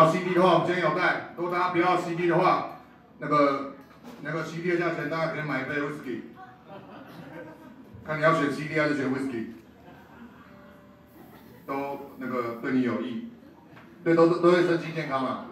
要 CD 的话，我们今天有带。如果大家不要 CD 的话，那个那个 CD 的价钱，大家可以买一杯 Whisky。看你要选 CD 还是选 Whisky，都那个对你有益，对，都都会身心健康嘛。